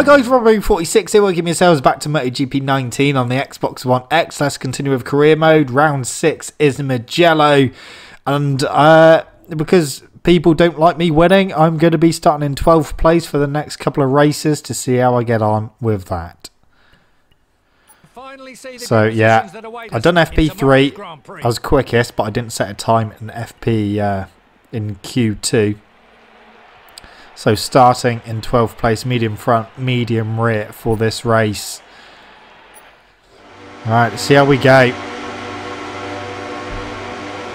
Hi guys, Robbo46 here. Welcome yourselves back to MotoGP 19 on the Xbox One X. Let's continue with career mode. Round 6 is Mugello. And uh, because people don't like me winning, I'm going to be starting in 12th place for the next couple of races to see how I get on with that. So yeah, I've done FP3. I was quickest, but I didn't set a time in FP uh, in Q2. So starting in 12th place, medium front, medium rear for this race. Alright, see how we go.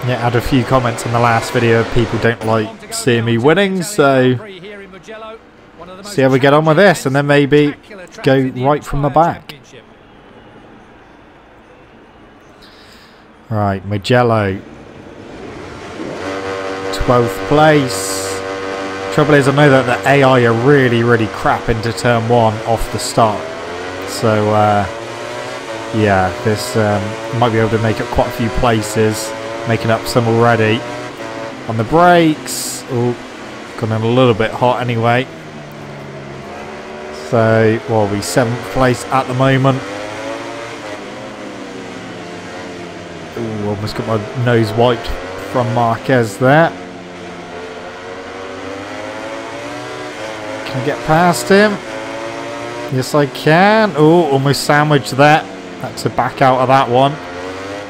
Yeah, I had a few comments in the last video. People don't like seeing me winning, so see how we get on with this, and then maybe go right from the back. Right, Mugello. 12th place. Trouble is, I know that the AI are really, really crap into turn one off the start. So, uh, yeah, this um, might be able to make up quite a few places, making up some already. On the brakes, oh, gone in a little bit hot anyway. So, well, we seventh place at the moment. Ooh, almost got my nose wiped from Marquez there. Can get past him? Yes, I can. Oh, almost sandwiched that. Had to back out of that one.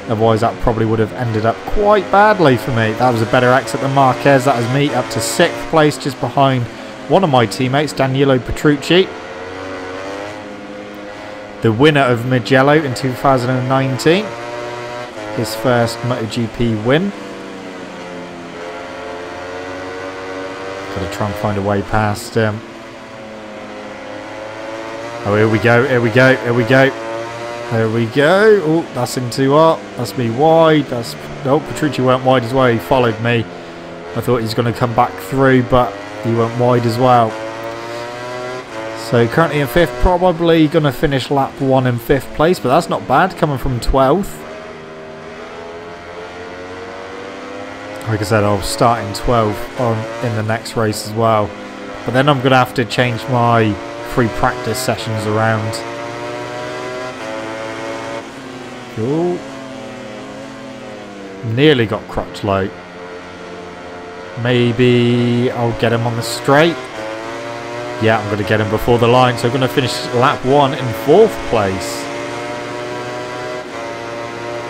Otherwise, that probably would have ended up quite badly for me. That was a better exit than Marquez. That is me up to sixth place, just behind one of my teammates, Danilo Petrucci. The winner of Mugello in 2019. His first MotoGP win. Got to try and find a way past him. Um, oh, here we go, here we go, here we go. There we go. Oh, that's in too hot. That's me wide. That's no, Petrucci went wide as well. He followed me. I thought he was going to come back through, but he went wide as well. So currently in fifth, probably going to finish lap one in fifth place, but that's not bad coming from 12th. Like I said, I'll start in 12 on in the next race as well. But then I'm going to have to change my free practice sessions around. Cool. Nearly got Crutchlow. Maybe I'll get him on the straight. Yeah, I'm going to get him before the line. So I'm going to finish lap one in fourth place.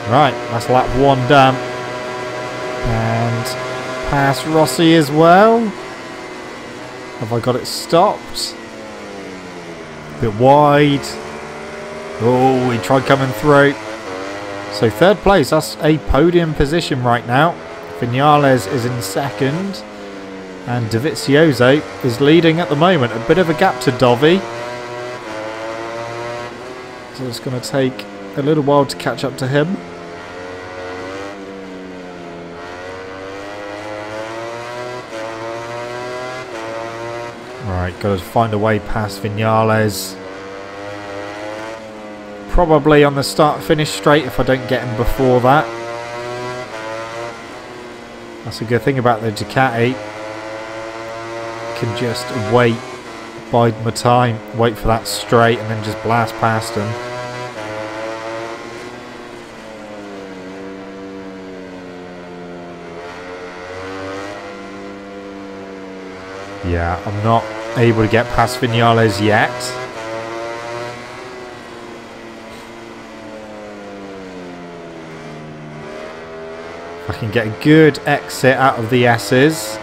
Right, that's lap one done. And pass Rossi as well. Have I got it stopped? Bit wide. Oh, he tried coming through. So third place, that's a podium position right now. Vinales is in second. And Dovizioso is leading at the moment. A bit of a gap to Dovi. So it's going to take a little while to catch up to him. Right, got to find a way past Vinales. Probably on the start finish straight if I don't get him before that. That's a good thing about the Ducati. Can just wait, bide my time, wait for that straight and then just blast past him. Yeah, I'm not able to get past Vinales yet. If I can get a good exit out of the S's.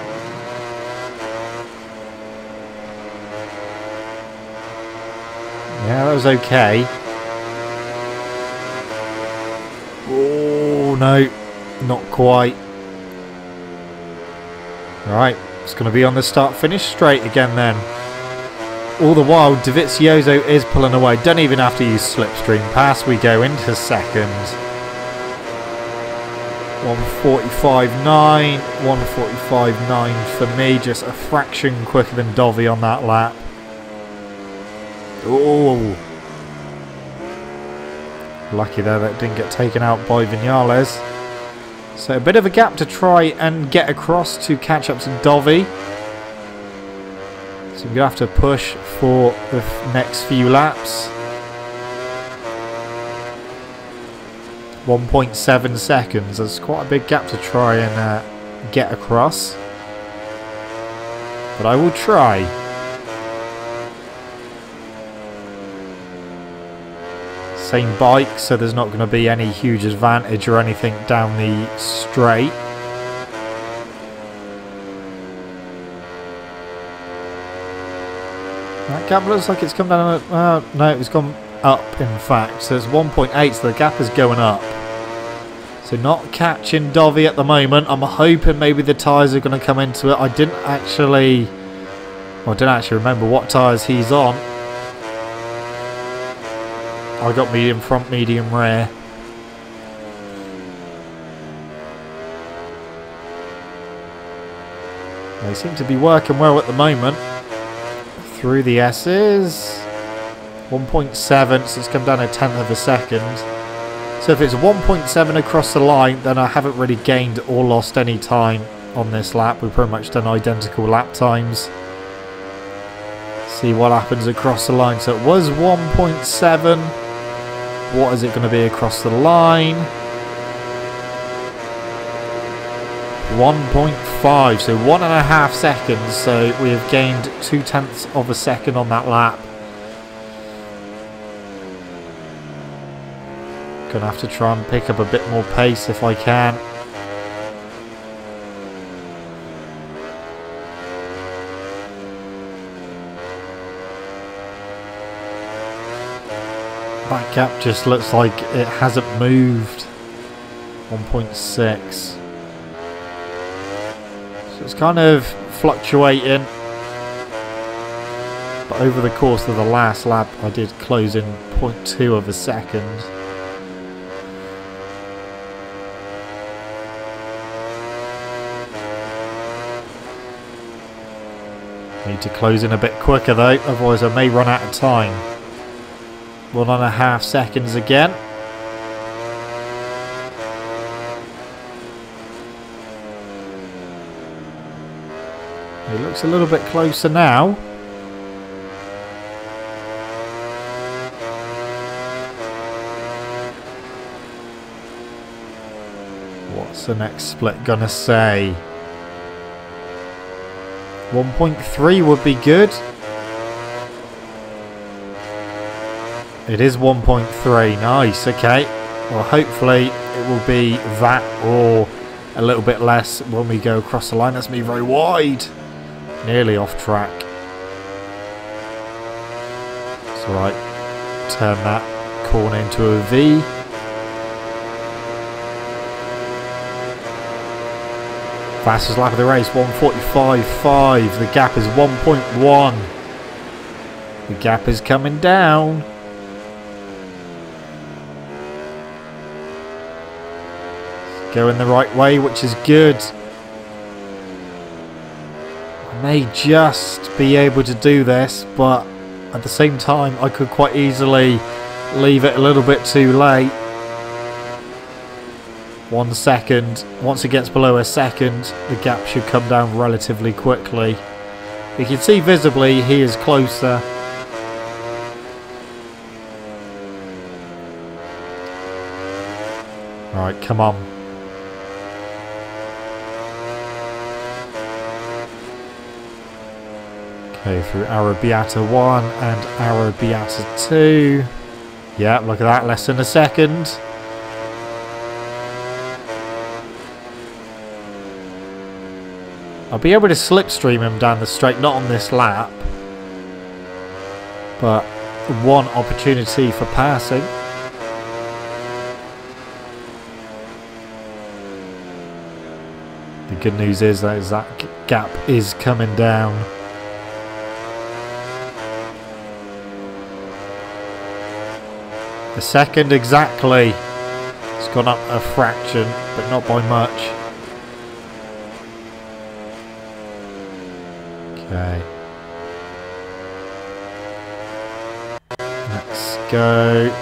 Yeah, that was okay. Oh, no. Not quite. Right. It's going to be on the start finish straight again then. All the while, Dovizioso is pulling away. Don't even have to use slipstream pass. We go into second. 145.9. 145.9 for me. Just a fraction quicker than Dovi on that lap. Oh. Lucky there that didn't get taken out by Vinales. So a bit of a gap to try and get across to catch up to Dovi. So I'm going to have to push for the next few laps. 1.7 seconds. That's quite a big gap to try and uh, get across. But I will try. Same bike, so there's not going to be any huge advantage or anything down the straight. Gap looks like it's come down. Uh, no, it's gone up, in fact. So it's 1.8, so the gap is going up. So not catching Dovi at the moment. I'm hoping maybe the tyres are going to come into it. I didn't actually... Well, I didn't actually remember what tyres he's on. I got medium front, medium rear. They seem to be working well at the moment. Through the S's. 1.7, so it's come down a tenth of a second. So if it's 1.7 across the line, then I haven't really gained or lost any time on this lap. We've pretty much done identical lap times. See what happens across the line. So it was 1.7. What is it going to be across the line? 1.5, so one and a half seconds. So we have gained two tenths of a second on that lap. Gonna have to try and pick up a bit more pace if I can. That gap just looks like it hasn't moved. 1.6. It's kind of fluctuating. But over the course of the last lap I did close in 0.2 of a second. Need to close in a bit quicker though, otherwise I may run out of time. One and a half seconds again. It looks a little bit closer now. What's the next split gonna say? 1.3 would be good. It is 1.3. Nice. Okay. Well, hopefully it will be that or a little bit less when we go across the line. That's me very wide. Nearly off track. It's alright. Turn that corner into a V. Fastest lap of the race, 145.5. The gap is 1.1. The gap is coming down. Going the right way, which is good. May just be able to do this, but at the same time, I could quite easily leave it a little bit too late one second. Once it gets below a second, the gap should come down relatively quickly. You can see visibly he is closer. Alright, come on. Okay, through Arrabbiata 1 and Arrabbiata 2. Yeah, look at that, less than a second. I'll be able to slipstream him down the straight, not on this lap. But one opportunity for passing. The good news is that is that gap is coming down. A second exactly. It's gone up a fraction, but not by much. Okay. Let's go.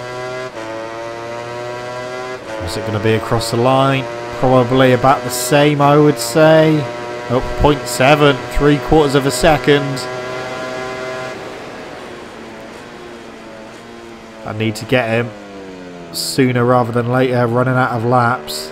Is it going to be across the line? Probably about the same, I would say. Oh, 0.7, three quarters of a second. Need to get him sooner rather than later, running out of laps.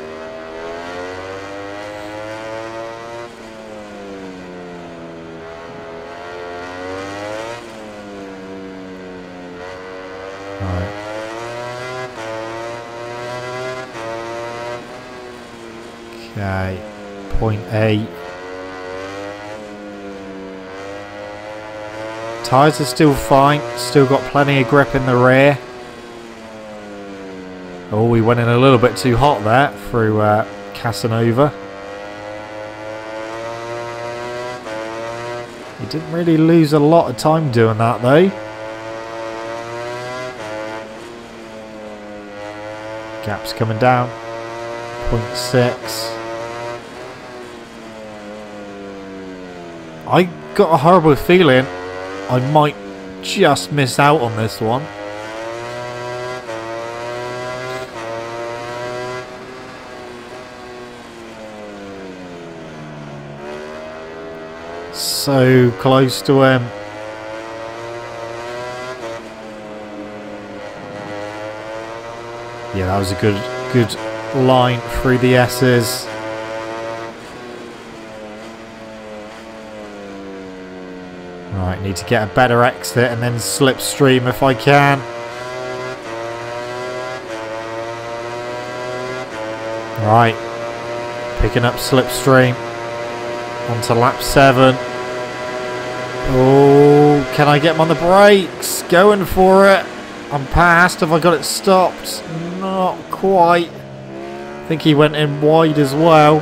Okay, point eight. Tyres are still fine, still got plenty of grip in the rear. Oh, we went in a little bit too hot there through uh, Casanova. He didn't really lose a lot of time doing that though. Gap's coming down. 0.6. I got a horrible feeling I might just miss out on this one. So close to him. Yeah, that was a good good line through the S's. Right, need to get a better exit and then slipstream if I can. Right, picking up slipstream onto lap 7. Can I get him on the brakes? Going for it. I'm past. Have I got it stopped? Not quite. I think he went in wide as well.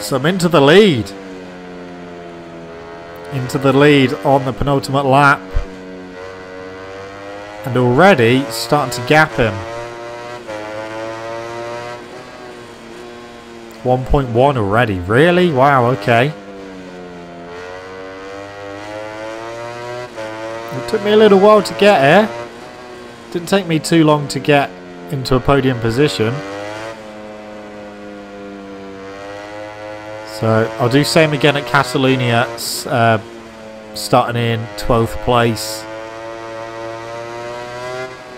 So I'm into the lead. Into the lead on the penultimate lap. And already starting to gap him. 1.1 already. Really? Wow, okay. Took me a little while to get here. Didn't take me too long to get into a podium position. So I'll do same again at Catalonia, uh, starting in 12th place.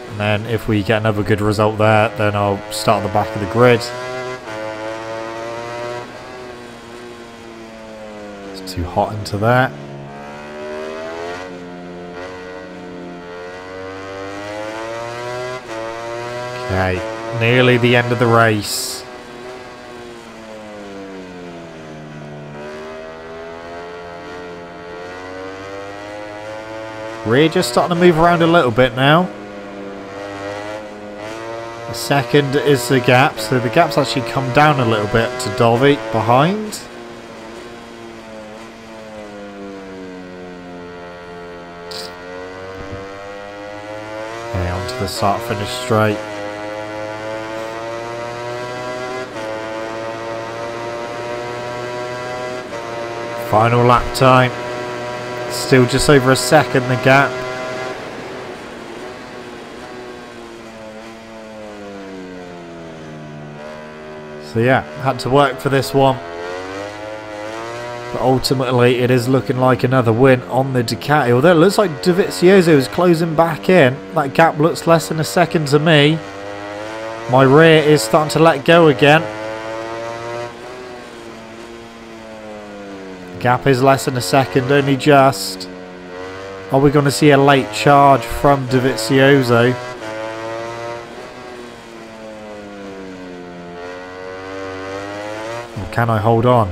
And then if we get another good result there, then I'll start at the back of the grid. It's too hot into that. Okay, nearly the end of the race. We're just starting to move around a little bit now. The second is the gap, so the gap's actually come down a little bit to Dovi behind. Okay, onto the start finish straight. Final lap time. Still just over a second the gap. So yeah, had to work for this one. But ultimately it is looking like another win on the Ducati. Although it looks like Dovizioso is closing back in. That gap looks less than a second to me. My rear is starting to let go again. Gap is less than a second, only just. Are we going to see a late charge from Dovizioso? Or can I hold on?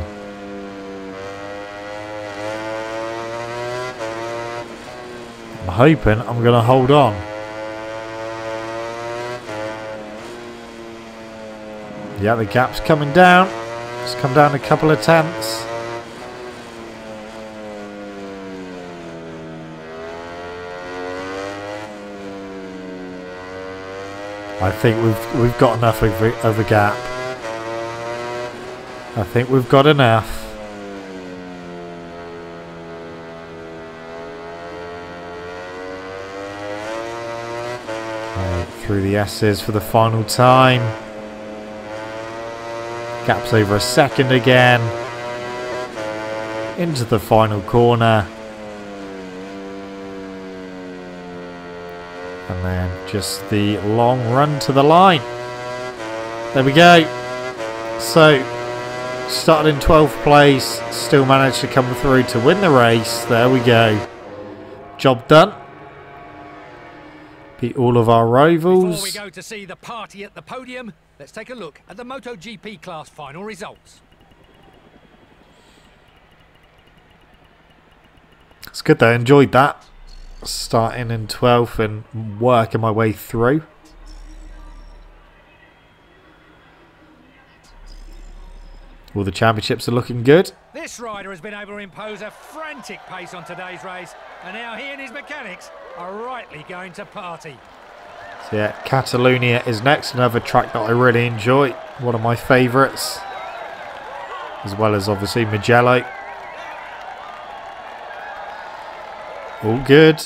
I'm hoping I'm going to hold on. Yeah, the gap's coming down. It's come down a couple of tenths. I think we've we've got enough of a, of a gap. I think we've got enough. Okay, through the S's for the final time. Gap's over a second again. Into the final corner. And then just the long run to the line. There we go. So, started in 12th place, still managed to come through to win the race. There we go. Job done. Beat all of our rivals. Before we go to see the party at the podium, let's take a look at the MotoGP class final results. It's good though, enjoyed that. Starting in 12th and working my way through. All the championships are looking good. This rider has been able to impose a frantic pace on today's race, and now he and his mechanics are rightly going to party. So yeah, Catalonia is next, another track that I really enjoy. One of my favourites. As well as obviously Mugello. All good.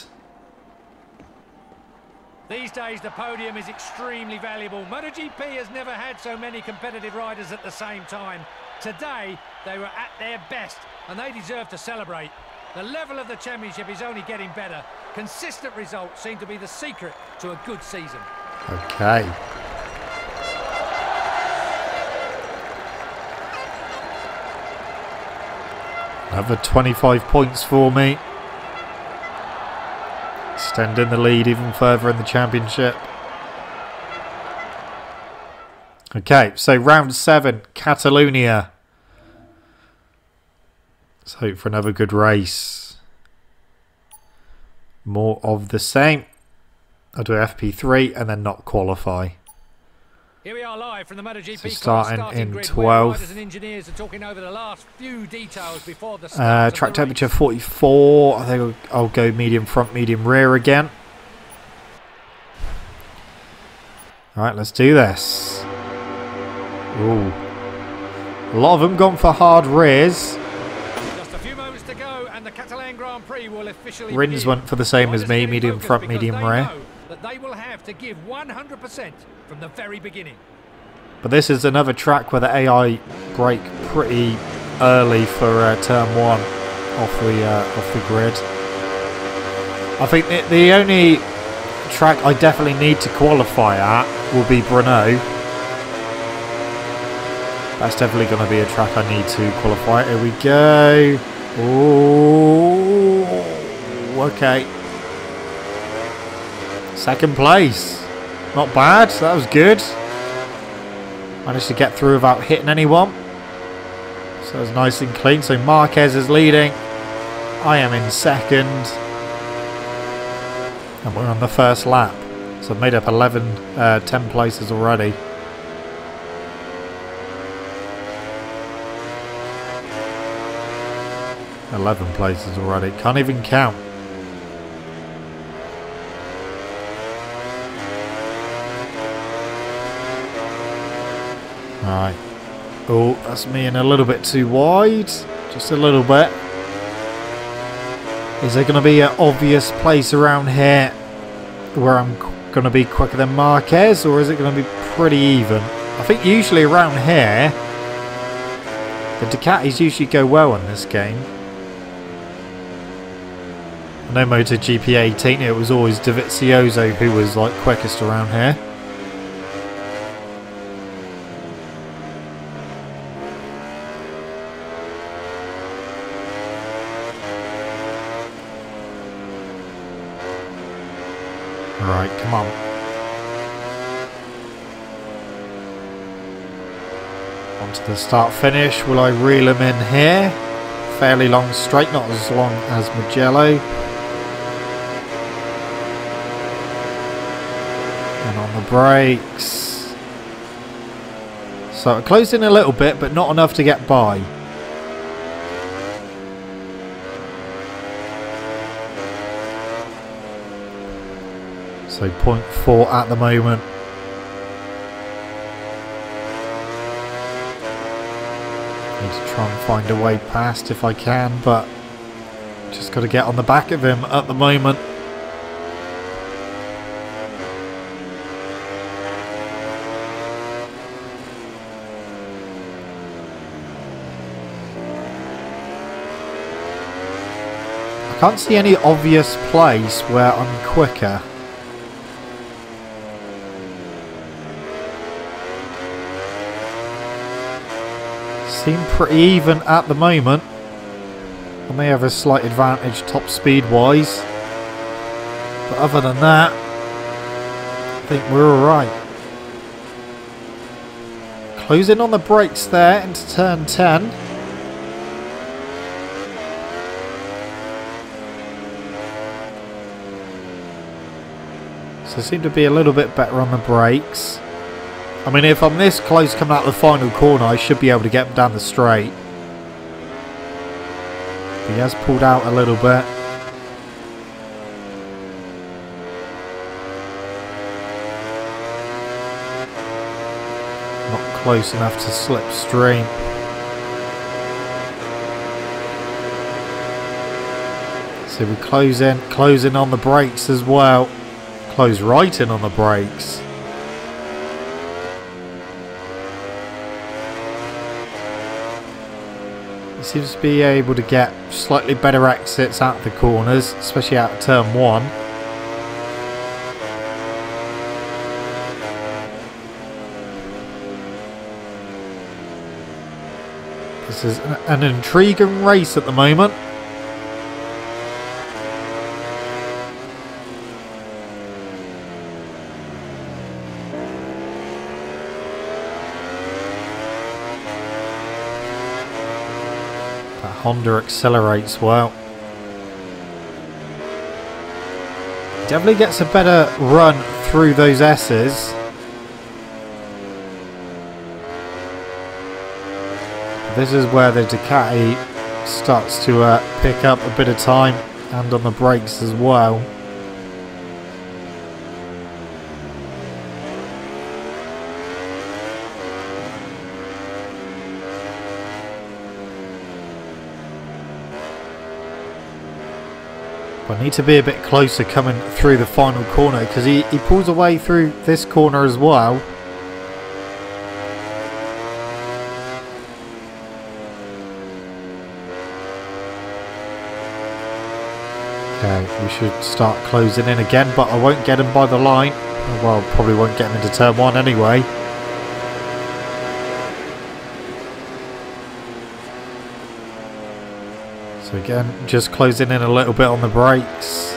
These days, the podium is extremely valuable. MotoGP has never had so many competitive riders at the same time. Today, they were at their best, and they deserve to celebrate. The level of the championship is only getting better. Consistent results seem to be the secret to a good season. Okay. Another 25 points for me. Extending the lead even further in the championship. Okay, so round seven, Catalonia. Let's hope for another good race. More of the same. I'll do FP3 and then not qualify. Here we are live from the MotoGP So starting starting in grid 12th. where and engineers are talking over the last few details before the Uh, track temperature 44. I think I'll, I'll go medium front, medium rear again. Alright, let's do this. Ooh. A lot of them gone for hard rears. Just a few moments to go, and the Catalan Grand Prix will officially Rins begin. went for the same as me, medium front, medium rear. That they will have to give 100% from the very beginning. But this is another track where the AI break pretty early for uh, turn one off the uh, off the grid. I think the, the only track I definitely need to qualify at will be Brno. That's definitely going to be a track I need to qualify. Here we go. Oh, okay. Second place. Not bad. That was good. Managed to get through without hitting anyone. So it's nice and clean. So Marquez is leading. I am in second. And we're on the first lap. So I've made up 11, uh, 10 places already. Eleven places already. Can't even count. Right. Oh, that's me in a little bit too wide. Just a little bit. Is there going to be an obvious place around here where I'm going to be quicker than Marquez, or is it going to be pretty even? I think usually around here, the Ducatis usually go well in this game. Know MotoGP 18, it was always Dovizioso who was like quickest around here. Right, come on. On to the start finish. Will I reel him in here? Fairly long straight, not as long as Mugello. And on the brakes. So it closed in a little bit, but not enough to get by. So 0.4 at the moment. To try and find a way past if I can, but just got to get on the back of him at the moment. I can't see any obvious place where I'm quicker. Seem pretty even at the moment. I may have a slight advantage top speed wise. But other than that, I think we're alright. Closing on the brakes there into turn 10. So seem to be a little bit better on the brakes. I mean, if I'm this close coming out of the final corner, I should be able to get him down the straight. He has pulled out a little bit. Not close enough to slip slipstream. So we close in, closing on the brakes as well. Close right in on the brakes. Seems to be able to get slightly better exits out the corners, especially out of turn one. This is an intriguing race at the moment. Honda accelerates well. Definitely gets a better run through those S's. This is where the Ducati starts to uh, pick up a bit of time and on the brakes as well. I need to be a bit closer coming through the final corner because he, he pulls away through this corner as well. Okay, we should start closing in again, but I won't get him by the line. Well, probably won't get him into turn one anyway. So again, just closing in a little bit on the brakes.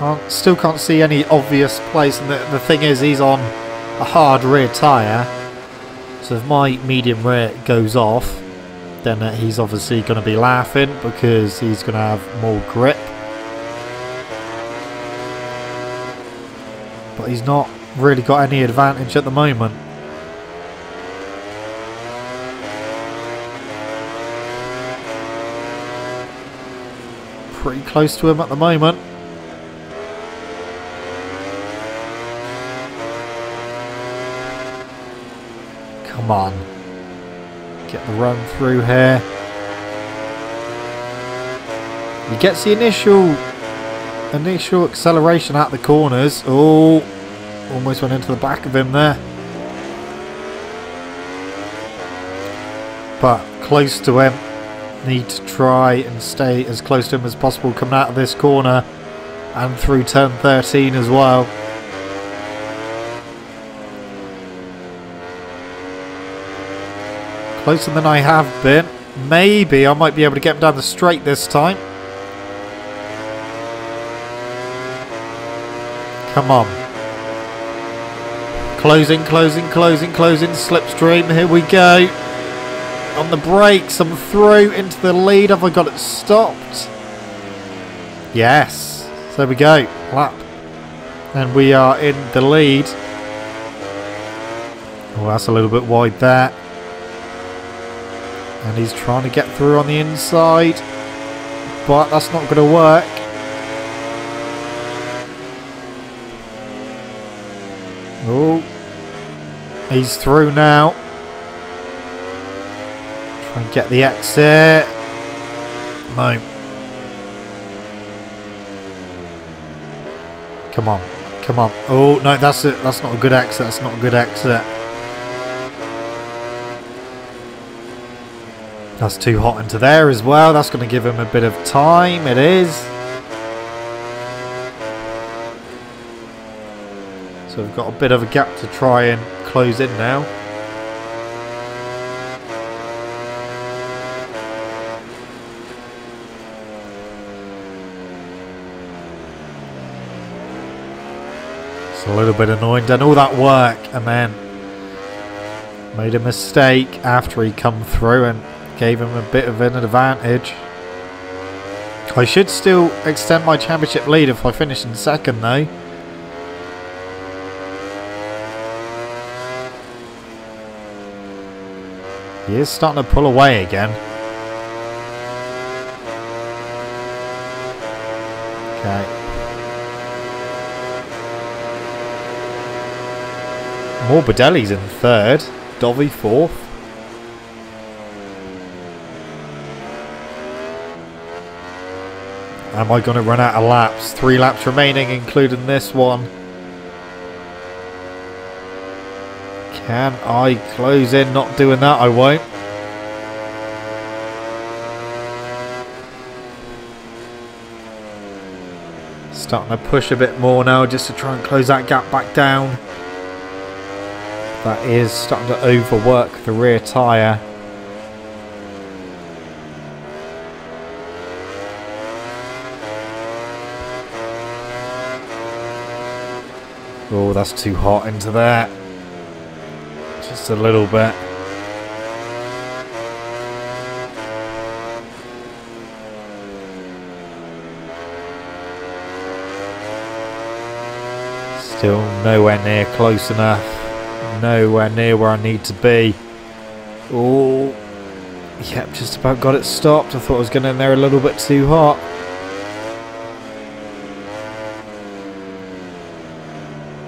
Can't, still can't see any obvious place. And the, the thing is, he's on a hard rear tyre. So if my medium rear goes off, then uh, he's obviously going to be laughing because he's going to have more grip. But he's not really got any advantage at the moment. Pretty close to him at the moment. Come on. Get the run through here. He gets the initial initial acceleration at the corners. Oh, Almost went into the back of him there. But close to him. Need to try and stay as close to him as possible coming out of this corner and through turn 13 as well. Closer than I have been. Maybe I might be able to get him down the straight this time. Come on. Closing, closing, closing, closing. Slipstream. Here we go. On the brakes. I'm through into the lead. Have I got it stopped? Yes. There we go. Lap. And we are in the lead. Oh, that's a little bit wide there. And he's trying to get through on the inside. But that's not going to work. Oh, he's through now. Try and get the exit. No. Come on, come on. Oh no, that's it. That's not a good exit. That's not a good exit. That's too hot into there as well. That's going to give him a bit of time. It is. So we've got a bit of a gap to try and close in now. It's a little bit annoying, done all that work and then made a mistake after he come through and gave him a bit of an advantage. I should still extend my championship lead if I finish in second though. He is starting to pull away again. Okay. Morbidelli's in third. Dovi fourth. Am I going to run out of laps? Three laps remaining, including this one. Can I close in? Not doing that, I won't. Starting to push a bit more now just to try and close that gap back down. That is starting to overwork the rear tyre. Oh, that's too hot into there. A little bit. Still nowhere near close enough. Nowhere near where I need to be. Oh, yep, just about got it stopped. I thought I was getting in there a little bit too hot.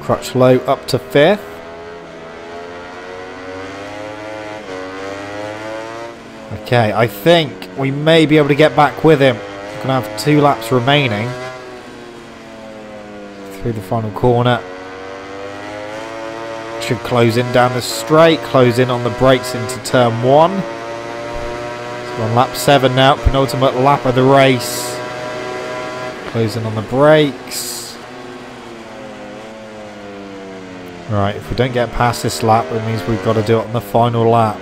Crutchlow up to fifth. Okay, I think we may be able to get back with him. We're going to have two laps remaining. Through the final corner. Should close in down the straight. Close in on the brakes into turn one. So on lap seven now. Penultimate lap of the race. Closing on the brakes. Right, if we don't get past this lap, it means we've got to do it on the final lap.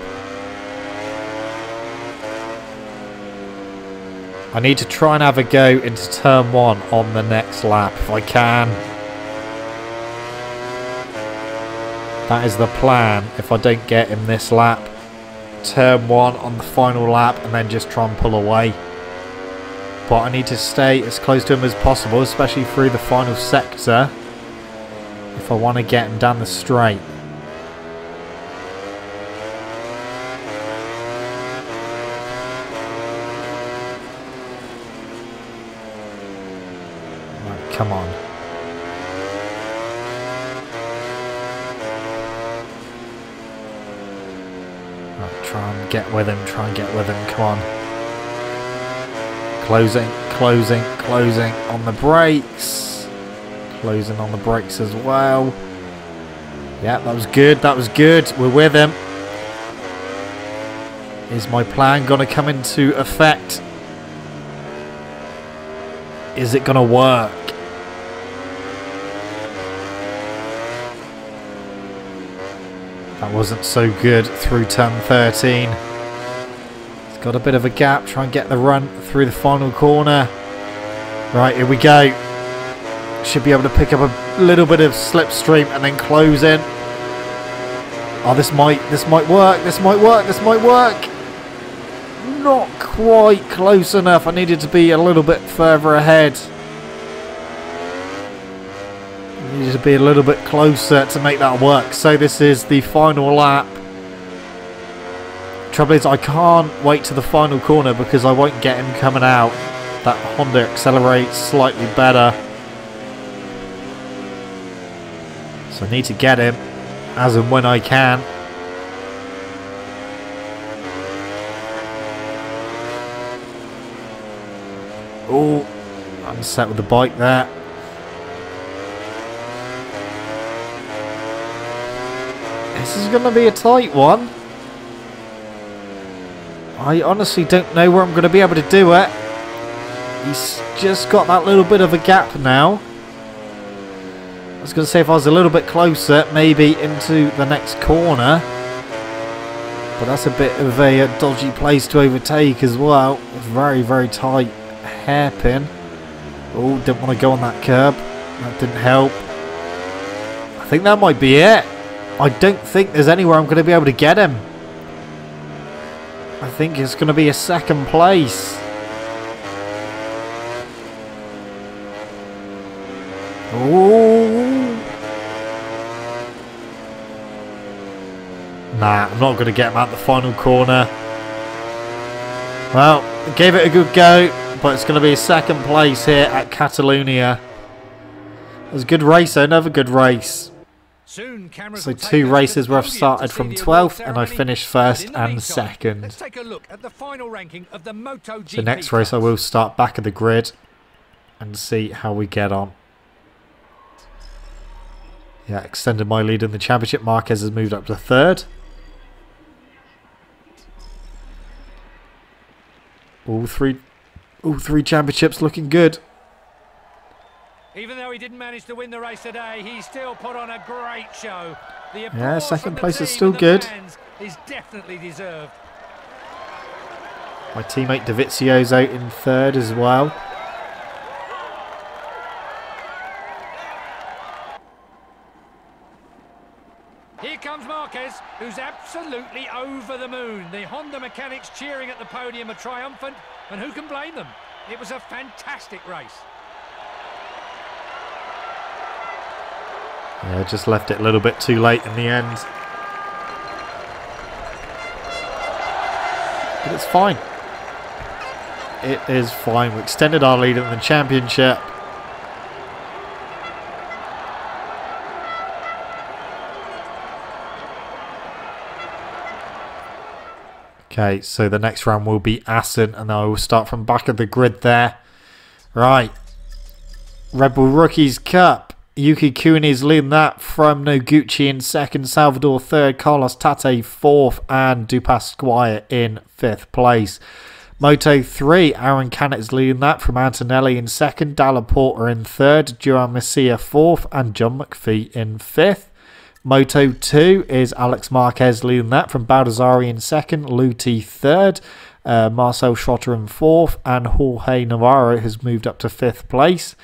I need to try and have a go into turn one on the next lap if I can. That is the plan if I don't get him this lap. Turn one on the final lap and then just try and pull away. But I need to stay as close to him as possible, especially through the final sector. If I want to get him down the straight. Get with him, try and get with him, come on. Closing, closing, closing on the brakes. Closing on the brakes as well. Yeah, that was good, that was good. We're with him. Is my plan going to come into effect? Is it going to work? That wasn't so good through turn 13. Got a bit of a gap. Try and get the run through the final corner. Right, here we go. Should be able to pick up a little bit of slipstream and then close in. Oh, this might, this might work. This might work. This might work. Not quite close enough. I needed to be a little bit further ahead. Needed to be a little bit closer to make that work. So this is the final lap. Trouble is I can't wait to the final corner because I won't get him coming out. That Honda accelerates slightly better. So I need to get him as and when I can. Oh, I'm set with the bike there. This is going to be a tight one. I honestly don't know where I'm going to be able to do it. He's just got that little bit of a gap now. I was going to say if I was a little bit closer, maybe into the next corner. But that's a bit of a, a dodgy place to overtake as well. Very, very tight hairpin. Oh, didn't want to go on that curb. That didn't help. I think that might be it. I don't think there's anywhere I'm going to be able to get him. I think it's going to be a second place. Oh. Nah, I'm not going to get him at the final corner. Well, gave it a good go, but it's going to be a second place here at Catalonia. It was a good race, another good race. Soon, so two races where I've started from 12th and I finished first and second. Let's take a look at the final ranking of the MotoGP. So next race I will start back of the grid and see how we get on. Yeah, extended my lead in the championship. Marquez has moved up to third. All three, all three championships looking good. Even though he didn't manage to win the race today, he still put on a great show. The yeah, second place is still good. Is definitely deserved. My teammate Dovizioso's out in third as well. Here comes Marquez, who's absolutely over the moon. The Honda mechanics cheering at the podium are triumphant, and who can blame them? It was a fantastic race. Yeah, just left it a little bit too late in the end. But it's fine. It is fine. We extended our lead in the championship. Okay, so the next round will be Assen, and I will start from back of the grid there. Right. Red Bull Rookies Cup. Yuki Kunii is leading that from Noguchi in second, Salvador third, Carlos Tatay fourth, and Dupasquier in fifth place. Moto 3, Aron Canet is leading that from Antonelli in second, Dalla Porta in third, Joan Messia fourth, and John McPhee in fifth. Moto 2 is Alex Marquez leading that from Baldassarri in second, Luthi third, uh, Marcel Schrötter in fourth, and Jorge Navarro has moved up to fifth place.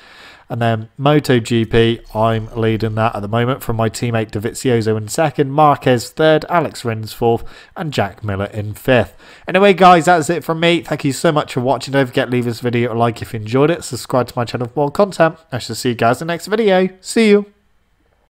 And then MotoGP, I'm leading that at the moment from my teammate Dovizioso in second, Marquez third, Alex Rins fourth, and Jack Miller in fifth. Anyway, guys, that's it from me. Thank you so much for watching. Don't forget leave this video a like if you enjoyed it. Subscribe to my channel for more content. I shall see you guys in the next video. See you.